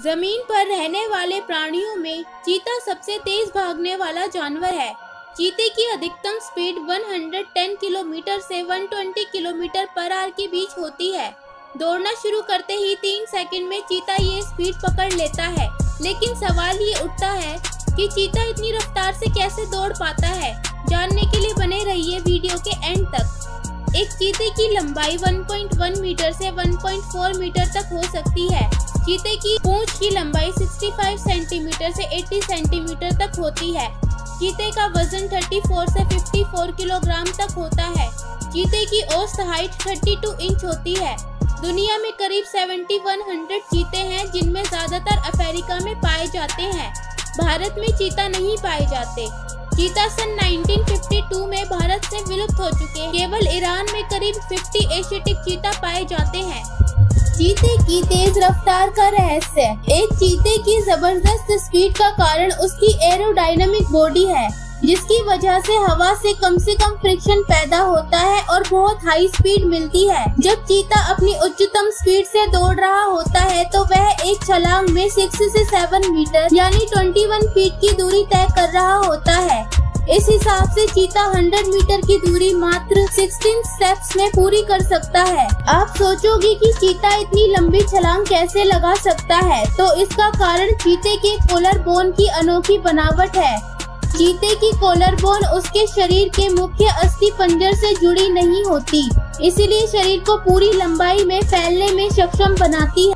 ज़मीन पर रहने वाले प्राणियों में चीता सबसे तेज भागने वाला जानवर है। चीते की अधिकतम स्पीड 110 किलोमीटर से 120 किलोमीटर पर आर के बीच होती है। दौड़ना शुरू करते ही तीन सेकंड में चीता ये स्पीड पकड़ लेता है, लेकिन सवाल ये उठता है कि चीता इतनी रफ्तार से कैसे दौड़ पाता है? जानने के लिए बने रहिए वीडियो के एंड तक। एक चीते की लंबाई 1.1 मीटर से 1.4 मीटर तक हो सकती है। चीते की पूंछ की लंबाई 65 सेंटीमीटर से 80 सेंटीमीटर तक होती है। चीते का वज़न 34 से 54 किलोग्राम तक होता है। चीते की औसत हाइट 32 इंच होती है। दुनिया में करीब 7100 चीते हैं, जिनमें ज़्यादातर अफ्रीका में पाए जाते हैं। भारत में चीता नहीं पाए जाते। चीता सन 1952 में भारत से विलुप्त हो चुके केवल ईरान में करीब 50 एशियाटिक चीता पाए जाते हैं। चीते की तेज रफ्तार का रहस्य एक चीते की ज़बरदस्त स्पीड का कारण उसकी एरोडायनामिक बॉडी है, जिसकी वजह से हवा से कम से कम फ्रिक्शन पैदा होता है और बहुत हाई स्पीड मिलती है। जब चीता अपनी उच्चतम स्पीड से दौड़ रहा होता है तो वह एक छलांग में 6 से 7 मीटर यानी 21 फीट की दूरी तय कर रहा होता है। इस हिसाब से चीता 100 मीटर की दूरी मात्र 16 स्टेप्स में पूरी कर सकता है। आप सोचोगे कि चीता इतनी लंबी छलांग कैसे लगा सकता है? तो इसका कारण चीते के कोलर बोन की अनोखी बनावट है। चीते की कोलर बोन उसके शरीर के मुख्य अस्थि पंजर से जुड़ी नहीं होती, इसीलिए शरीर को पूरी लंबाई में फैलने में सक्षम बनाती है।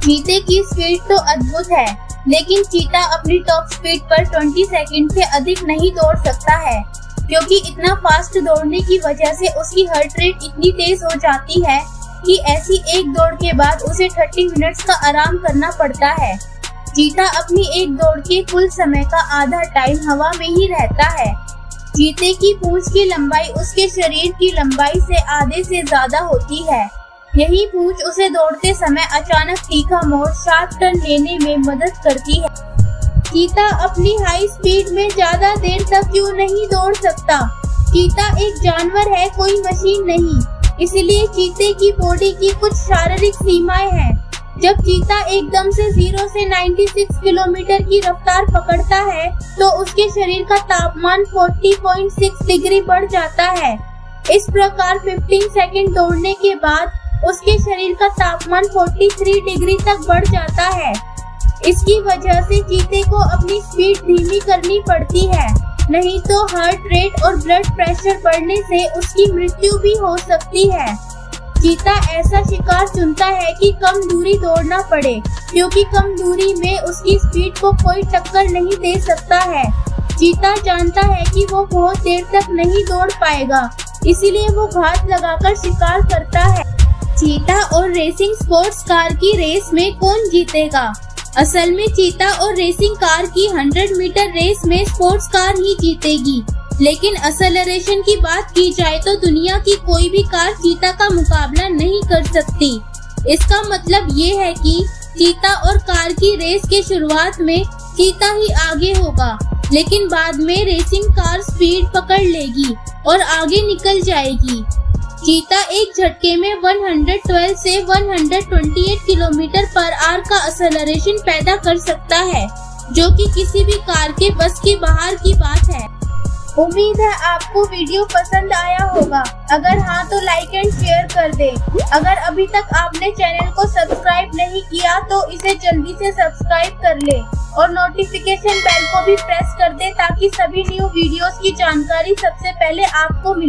चीते की स्पीड तो अद्भुत है। लेकिन चीता अपनी टॉप स्पीड पर 20 सेकंड से अधिक नहीं दौड़ सकता है, क्योंकि इतना फास्ट दौड़ने की वजह से उसकी हार्ट रेट इतनी तेज हो जाती है कि ऐसी एक दौड़ के बाद उसे 30 मिनट्स का आराम करना पड़ता है। चीता अपनी एक दौड़ के कुल समय का आधा टाइम हवा में ही रहता है। चीते की पूंछ की लंबाई उसके शरीर की लंबाई से आधे से ज़्यादा होती है। यही पूछ उसे दौड़ते समय अचानक तीखा मोड़ सात टन लेने में मदद करती है। चीता अपनी हाई स्पीड में ज़्यादा देर तक क्यों नहीं दौड़ सकता? चीता एक जानवर है, कोई मशीन नहीं। इसलिए चीते की बॉडी की कुछ शारीरिक सीमाएँ हैं। जब चीता एकदम से ज़ीरो से 96 किलोमीटर की रफ्तार पकड़ता है तो उसके शरीर का तापमान 40.6 डिग्री बढ़ जाता है। इस प्रकार 15 सेकंड दौड़ने के बाद उसके शरीर का तापमान 43 डिग्री तक बढ़ जाता है। इसकी वजह से चीते को अपनी स्पीड धीमी करनी पड़ती है। नहीं तो हार्ट रेट और ब्लड प्रेशर बढ़ने से उसकी मृत्यु भी हो सकती है। चीता ऐसा शिकार चुनता है कि कम दूरी दौड़ना पड़े, क्योंकि कम दूरी में उसकी स्पीड को कोई टक्कर नहीं दे सकता है। चीता जानता है कि वो बहुत देर तक नहीं दौड़ पाएगा, इसीलिए वो घात लगाकर शिकार करता है। चीता और रेसिंग स्पोर्ट्स कार की रेस में कौन जीतेगा? असल में चीता और रेसिंग कार की 100 मीटर रेस में स्पोर्ट्स कार ही जीतेगी। लेकिन असलरेशन की बात की जाए तो दुनिया की कोई भी कार चीता का मुकाबला नहीं कर सकती। इसका मतलब ये है कि चीता और कार की रेस के शुरुआत में चीता ही आगे होगा, लेकिन बाद में रेसिंग कार स्पीड पकड़ लेगी और आगे निकल जाएगी। चीता एक झटके में 112 से 128 किलोमीटर पर आर का असलरेशन पैदा कर सकता है, जो कि किसी भी कार के बस के बाहर की बात है। उम्मीद है आपको वीडियो पसंद आया होगा। अगर हाँ तो लाइक एंड शेयर कर दे। अगर अभी तक आपने चैनल को सब्सक्राइब नहीं किया तो इसे जल्दी से सब्सक्राइब कर ले और नोटिफिकेशन बेल को भी प्रेस कर दे, ताकि सभी न्यू वीडियोस की जानकारी सबसे पहले आपको मिले।